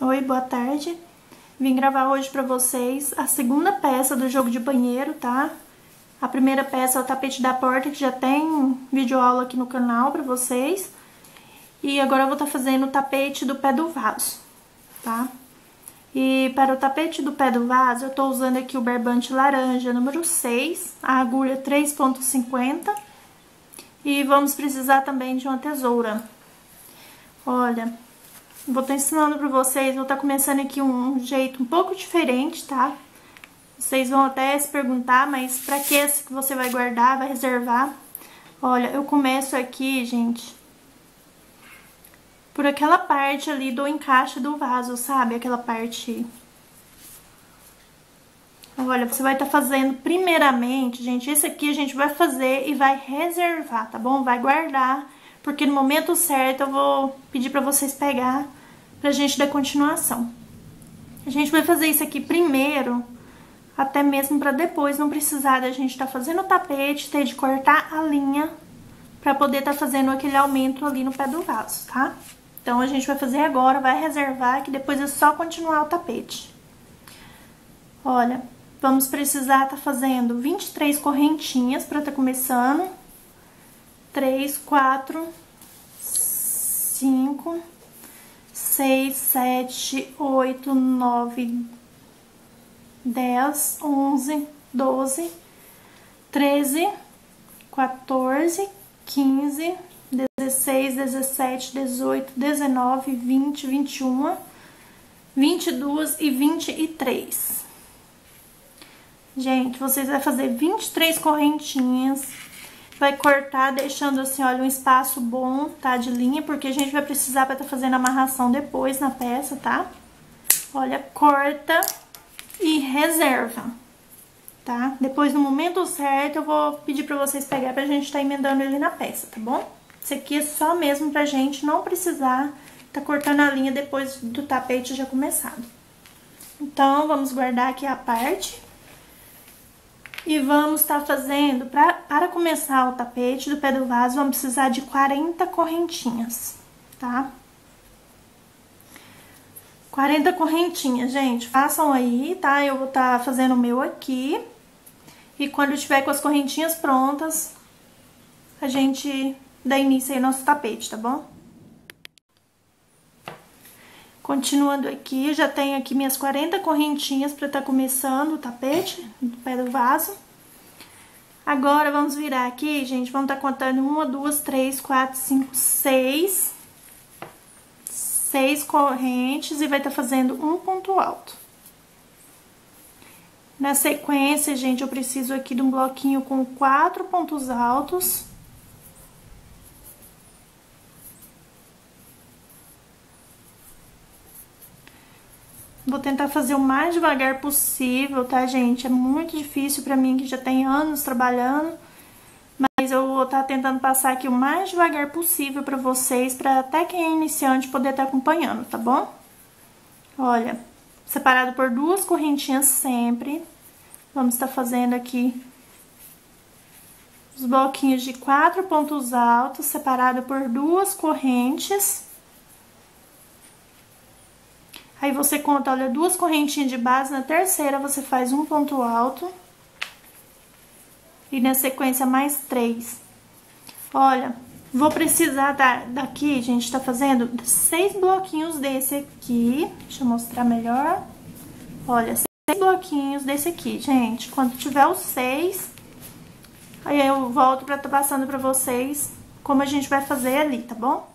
Oi, boa tarde. Vim gravar hoje pra vocês a segunda peça do jogo de banheiro, tá? A primeira peça é o tapete da porta, que já tem vídeo aula aqui no canal pra vocês. E agora eu vou estar tá fazendo o tapete do pé do vaso, tá? E para o tapete do pé do vaso, eu tô usando aqui o barbante laranja número 6, a agulha 3.50. E vamos precisar também de uma tesoura. Olha, Vou estar ensinando pra vocês, vou estar começando aqui um jeito um pouco diferente, tá? Vocês vão até se perguntar, mas pra que que você vai guardar, vai reservar? Olha, eu começo aqui, gente, por aquela parte ali do encaixe do vaso, sabe? Aquela parte... Olha, você vai estar fazendo primeiramente, gente, esse aqui a gente vai fazer e vai reservar, tá bom? Vai guardar, porque no momento certo eu vou pedir pra vocês pegar pra gente dar continuação. A gente vai fazer isso aqui primeiro, até mesmo para depois não precisar da gente tá fazendo o tapete, ter de cortar a linha para poder tá fazendo aquele aumento ali no pé do vaso, tá? Então, a gente vai fazer agora, vai reservar, que depois é só continuar o tapete. Olha, vamos precisar tá fazendo 23 correntinhas estar tá começando. 3, 4, 5, seis, sete, oito, nove, dez, onze, doze, treze, 14, 15, 16, 17, 18, 19, 20, 21, 22 e 23. Gente, vocês vão fazer 23 correntinhas vai cortar deixando assim, olha, um espaço bom, tá, de linha, porque a gente vai precisar estar tá fazendo amarração depois na peça, tá? Olha, corta e reserva, tá? Depois, no momento certo, eu vou pedir pra vocês pegar pra gente tá emendando ele na peça, tá bom? Isso aqui é só mesmo pra gente não precisar tá cortando a linha depois do tapete já começado. Então, vamos guardar aqui a parte e vamos estar tá fazendo, pra, para começar o tapete do pé do vaso, vamos precisar de 40 correntinhas, tá? 40 correntinhas, gente, façam aí, tá? Eu vou estar tá fazendo o meu aqui. E quando eu tiver com as correntinhas prontas, a gente dá início aí no nosso tapete, tá bom? Continuando aqui, já tenho aqui minhas 40 correntinhas para estar tá começando o tapete do pé do vaso. Agora, vamos virar aqui, gente, vamos estar tá contando uma, duas, três, quatro, cinco, seis. Seis correntes e vai estar tá fazendo um ponto alto. Na sequência, gente, eu preciso aqui de um bloquinho com quatro pontos altos. Vou tentar fazer o mais devagar possível, tá, gente? É muito difícil pra mim, que já tem anos trabalhando. Mas eu vou estar tá tentando passar aqui o mais devagar possível pra vocês, pra até quem é iniciante poder estar tá acompanhando, tá bom? Olha, separado por duas correntinhas sempre. Vamos estar tá fazendo aqui os bloquinhos de quatro pontos altos, separado por duas correntes. Aí você conta, olha, duas correntinhas de base, na terceira você faz um ponto alto. E na sequência mais três. Olha, vou precisar da, daqui, gente, tá fazendo seis bloquinhos desse aqui. Deixa eu mostrar melhor. Olha, seis bloquinhos desse aqui, gente. Quando tiver os seis, aí eu volto pra estar tá passando pra vocês como a gente vai fazer ali, tá bom?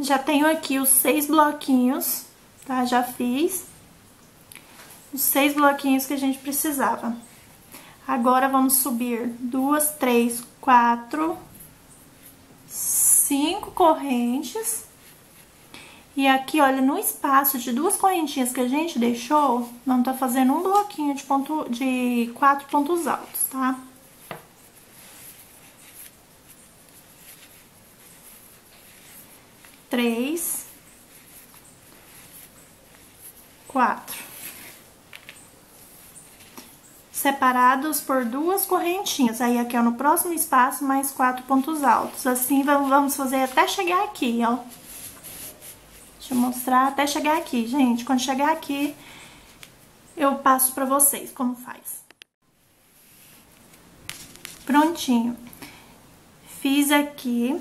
Já tenho aqui os seis bloquinhos, tá? Já fiz os seis bloquinhos que a gente precisava. Agora, vamos subir duas, três, quatro, cinco correntes. E aqui, olha, no espaço de duas correntinhas que a gente deixou, vamos tá fazendo um bloquinho de, ponto, de quatro pontos altos, tá? Três, quatro. Separados por duas correntinhas. Aí, aqui, ó, no próximo espaço, mais quatro pontos altos. Assim, vamos fazer até chegar aqui, ó. Deixa eu mostrar até chegar aqui, gente. Quando chegar aqui, eu passo pra vocês como faz. Prontinho. Fiz aqui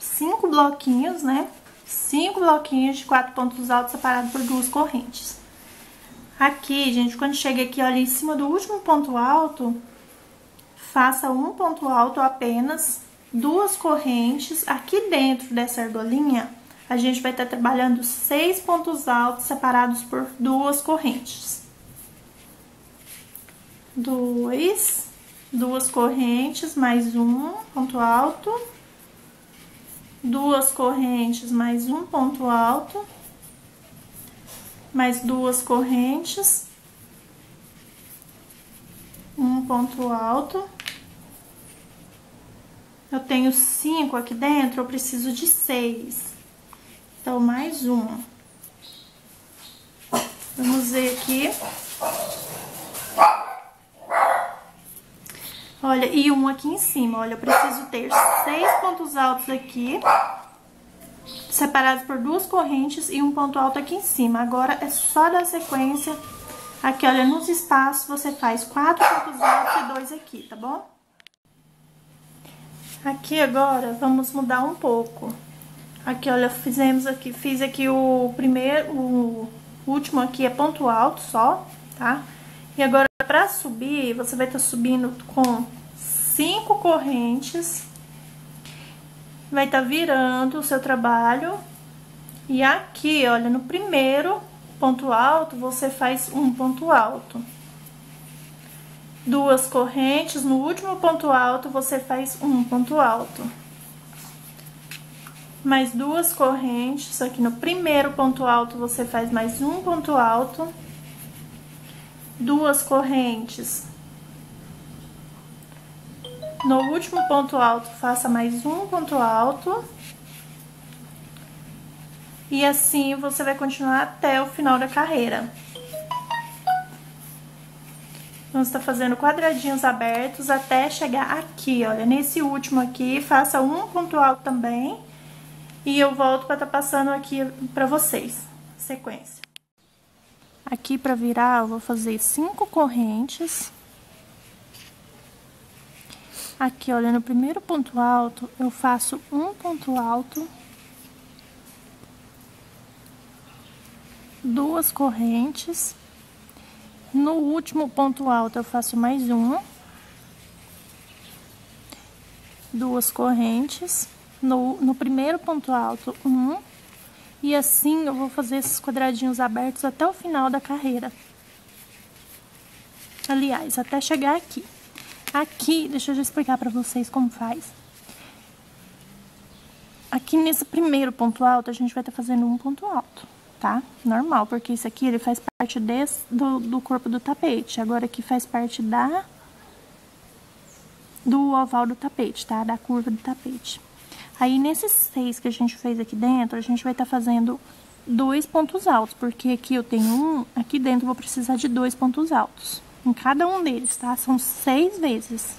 cinco bloquinhos, né? Cinco bloquinhos de quatro pontos altos separados por duas correntes. Aqui, gente, quando chega aqui, olha, em cima do último ponto alto, faça um ponto alto apenas, duas correntes. Aqui dentro dessa argolinha, a gente vai estar trabalhando seis pontos altos separados por duas correntes. Dois, duas correntes, mais um ponto alto. Duas correntes, mais um ponto alto. Mais duas correntes. Um ponto alto. Eu tenho cinco aqui dentro, eu preciso de seis. Então, mais uma. Vamos ver aqui. Olha, e um aqui em cima. Olha, eu preciso ter seis pontos altos aqui, separados por duas correntes e um ponto alto aqui em cima. Agora, é só dar sequência. Aqui, olha, nos espaços, você faz quatro pontos altos e dois aqui, tá bom? Aqui agora, vamos mudar um pouco. Aqui, olha, fizemos aqui, fiz aqui o primeiro, o último aqui é ponto alto só, tá? E agora, pra subir, você vai estar tá subindo com cinco correntes, vai estar tá virando o seu trabalho. E aqui, olha, no primeiro ponto alto, você faz um ponto alto. Duas correntes, no último ponto alto, você faz um ponto alto mais duas correntes. Aqui no primeiro ponto alto, você faz mais um ponto alto. Duas correntes. No último ponto alto, faça mais um ponto alto. E assim, você vai continuar até o final da carreira. Vamos estar fazendo quadradinhos abertos até chegar aqui, olha, nesse último aqui, faça um ponto alto também e eu volto para estar tá passando aqui para vocês, sequência. Aqui para virar, eu vou fazer cinco correntes. Aqui, olha, no primeiro ponto alto, eu faço um ponto alto. Duas correntes. No último ponto alto, eu faço mais um. Duas correntes no, no primeiro ponto alto, um, e assim eu vou fazer esses quadradinhos abertos até o final da carreira. Aliás, até chegar aqui. Aqui, deixa eu já explicar pra vocês como faz. Aqui nesse primeiro ponto alto, a gente vai estar tá fazendo um ponto alto, tá? Normal, porque isso aqui, ele faz parte desse, do, do corpo do tapete. Agora aqui faz parte da... Do oval do tapete, tá? Da curva do tapete. Aí, nesses seis que a gente fez aqui dentro, a gente vai estar tá fazendo dois pontos altos, porque aqui eu tenho um, aqui dentro eu vou precisar de dois pontos altos. Em cada um deles, tá? São seis vezes.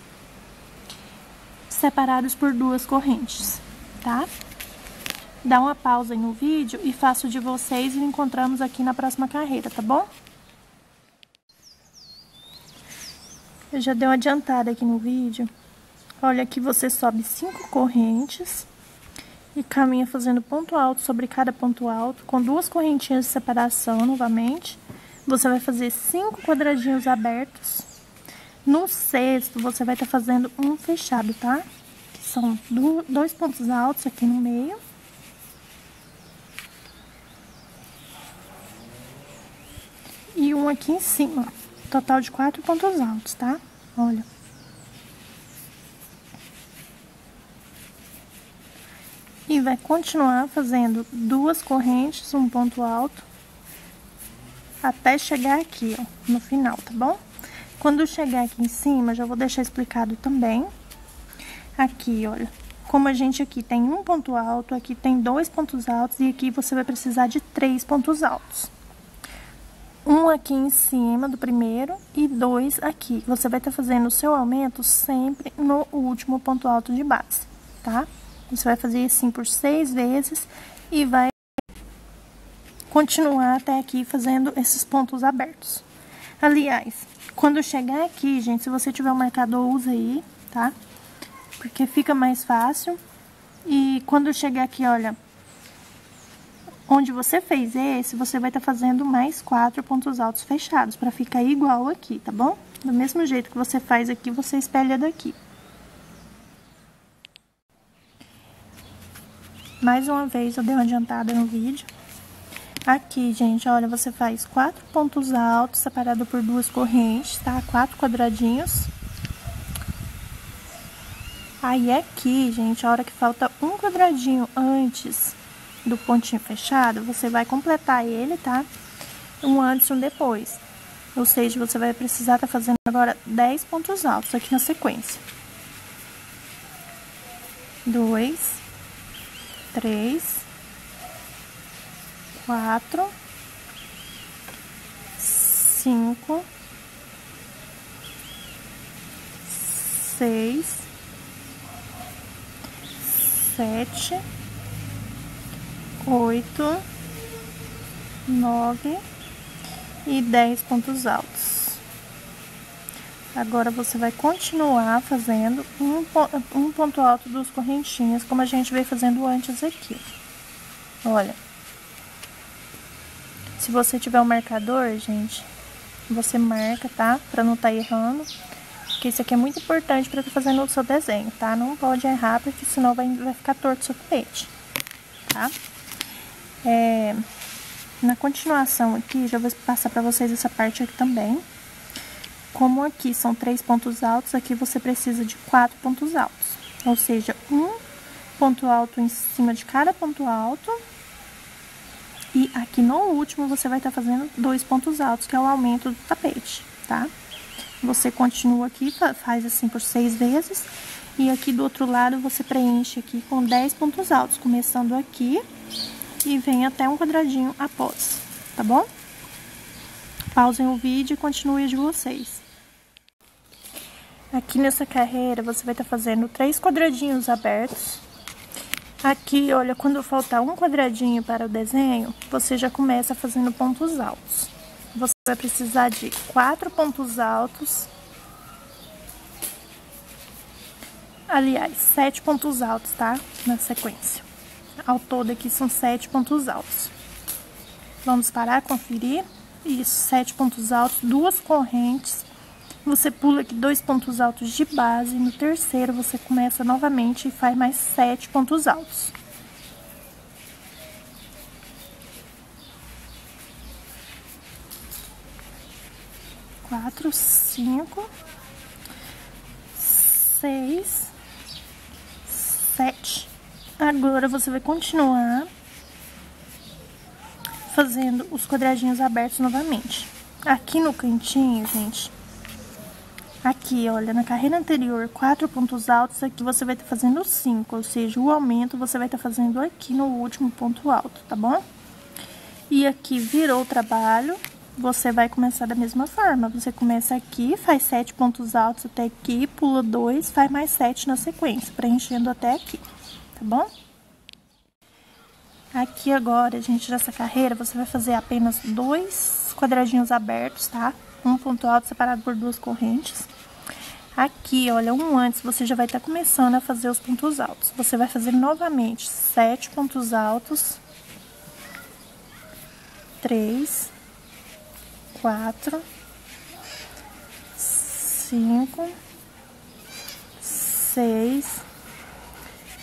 Separados por duas correntes, tá? Dá uma pausa no vídeo e faço de vocês e encontramos aqui na próxima carreira, tá bom? Eu já dei uma adiantada aqui no vídeo. Olha, aqui você sobe cinco correntes e caminha fazendo ponto alto sobre cada ponto alto, com duas correntinhas de separação novamente. Você vai fazer cinco quadradinhos abertos. No sexto, você vai estar tá fazendo um fechado, tá? Que são dois pontos altos aqui no meio. E um aqui em cima. Total de quatro pontos altos, tá? Olha. e vai continuar fazendo duas correntes, um ponto alto, até chegar aqui, ó, no final, tá bom? Quando chegar aqui em cima, já vou deixar explicado também. Aqui, olha, como a gente aqui tem um ponto alto, aqui tem dois pontos altos e aqui você vai precisar de três pontos altos. Um aqui em cima do primeiro e dois aqui. Você vai estar tá fazendo o seu aumento sempre no último ponto alto de base, tá? Você vai fazer assim por seis vezes e vai continuar até aqui fazendo esses pontos abertos. Aliás, quando chegar aqui, gente, se você tiver um marcador, usa aí, tá? Porque fica mais fácil. E quando chegar aqui, olha, onde você fez esse, você vai estar tá fazendo mais quatro pontos altos fechados, para ficar igual aqui, tá bom? Do mesmo jeito que você faz aqui, você espelha daqui. Mais uma vez, eu dei uma adiantada no vídeo. Aqui, gente, olha, você faz quatro pontos altos separado por duas correntes, tá? Quatro quadradinhos. Aí aqui, gente, a hora que falta um quadradinho antes do pontinho fechado, você vai completar ele, tá? Um antes e um depois. Ou seja, você vai precisar tá fazendo agora 10 pontos altos aqui na sequência. Dois, três, quatro, cinco, seis, sete, oito, nove e dez pontos altos. Agora, você vai continuar fazendo um, um ponto alto dos correntinhas, como a gente veio fazendo antes aqui. Olha. Se você tiver um marcador, gente, você marca, tá? Pra não tá errando. Porque isso aqui é muito importante pra tá fazendo o seu desenho, tá? Não pode errar, porque senão vai, vai ficar torto o seu tapete, tá? É, na continuação aqui, já vou passar pra vocês essa parte aqui também. Como aqui são três pontos altos, aqui você precisa de quatro pontos altos. Ou seja, um ponto alto em cima de cada ponto alto e aqui no último, você vai estar tá fazendo dois pontos altos, que é o aumento do tapete, tá? Você continua aqui, faz assim por seis vezes. E aqui do outro lado, você preenche aqui com 10 pontos altos, começando aqui e vem até um quadradinho após, tá bom? Pausem o vídeo e continue de vocês. Aqui nessa carreira, você vai estar tá fazendo três quadradinhos abertos Aqui, olha, quando faltar um quadradinho para o desenho, você já começa fazendo pontos altos. Você vai precisar de quatro pontos altos. Aliás, sete pontos altos, tá? Na sequência. Ao todo aqui são sete pontos altos. Vamos parar, conferir. Isso, sete pontos altos, duas correntes você pula aqui dois pontos altos de base, no terceiro você começa novamente e faz mais sete pontos altos. Quatro, cinco, seis, sete. Agora, você vai continuar fazendo os quadradinhos abertos novamente. Aqui no cantinho, gente, Aqui, olha, na carreira anterior, quatro pontos altos, aqui você vai estar tá fazendo cinco, ou seja, o aumento você vai estar tá fazendo aqui no último ponto alto, tá bom? E aqui virou o trabalho, você vai começar da mesma forma. Você começa aqui, faz sete pontos altos até aqui, pula dois, faz mais sete na sequência, preenchendo até aqui, tá bom? Aqui agora, gente, nessa carreira, você vai fazer apenas dois quadradinhos abertos, tá? Um ponto alto separado por duas correntes. Aqui, olha, um antes, você já vai estar tá começando a fazer os pontos altos. Você vai fazer novamente sete pontos altos. Três, quatro, cinco, seis,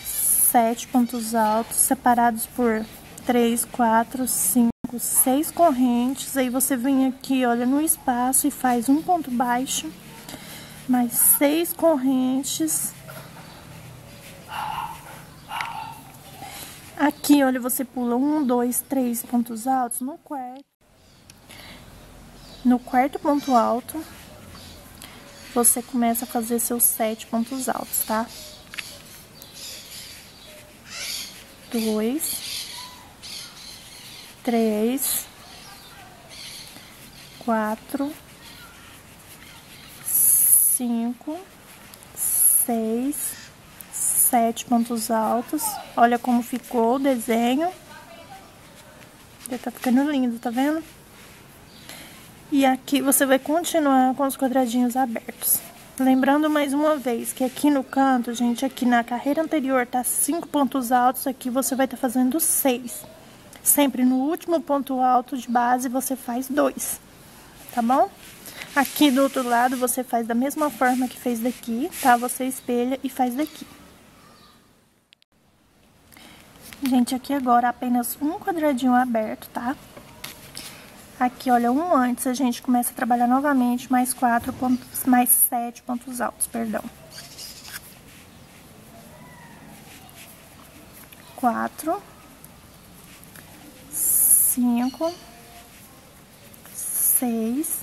sete pontos altos separados por três, quatro, cinco seis correntes, aí você vem aqui, olha, no espaço e faz um ponto baixo, mais seis correntes. Aqui, olha, você pula um, dois, três pontos altos no quarto. No quarto ponto alto, você começa a fazer seus sete pontos altos, tá? Dois três, quatro, cinco, seis, sete pontos altos. Olha como ficou o desenho. Já tá ficando lindo, tá vendo? E aqui você vai continuar com os quadradinhos abertos. Lembrando mais uma vez que aqui no canto, gente, aqui na carreira anterior tá cinco pontos altos, aqui você vai estar tá fazendo seis. Sempre no último ponto alto de base você faz dois, tá bom? Aqui do outro lado você faz da mesma forma que fez daqui, tá? Você espelha e faz daqui. Gente, aqui agora apenas um quadradinho aberto, tá? Aqui, olha, um antes, a gente começa a trabalhar novamente mais quatro pontos, mais sete pontos altos, perdão. Quatro. Cinco. Seis.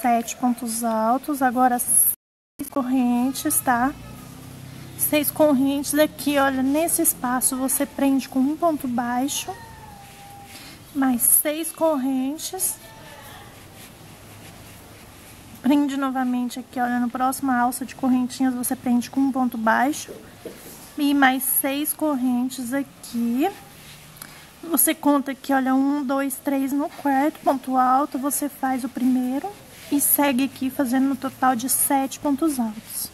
Sete pontos altos, agora seis correntes, tá? Seis correntes aqui, olha, nesse espaço você prende com um ponto baixo mais seis correntes. Prende novamente aqui, olha, no próximo alça de correntinhas você prende com um ponto baixo. E mais seis correntes aqui. Você conta aqui, olha, um, dois, três no quarto ponto alto, você faz o primeiro e segue aqui fazendo no total de sete pontos altos.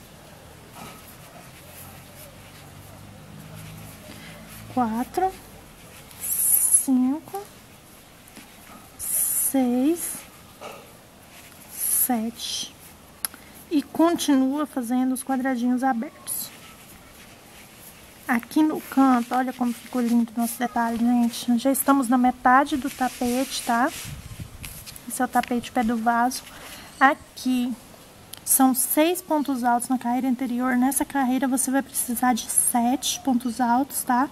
Quatro, cinco, seis, sete. E continua fazendo os quadradinhos abertos. Aqui no canto, olha como ficou lindo o nosso detalhe, gente. Já estamos na metade do tapete, tá? Esse é o tapete pé do vaso. Aqui são seis pontos altos na carreira anterior. Nessa carreira você vai precisar de sete pontos altos, tá?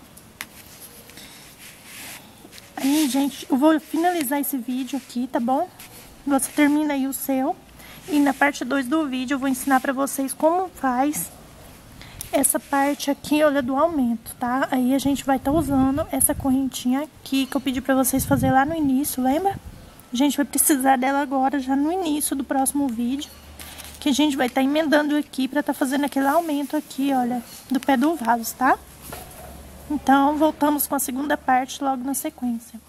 Aí, gente, eu vou finalizar esse vídeo aqui, tá bom? Você termina aí o seu. E na parte 2 do vídeo eu vou ensinar pra vocês como faz essa parte aqui, olha, do aumento, tá? Aí a gente vai estar tá usando essa correntinha aqui que eu pedi pra vocês fazer lá no início, lembra? A gente vai precisar dela agora, já no início do próximo vídeo. Que a gente vai estar tá emendando aqui pra estar tá fazendo aquele aumento aqui, olha, do pé do vaso, tá? Então, voltamos com a segunda parte logo na sequência.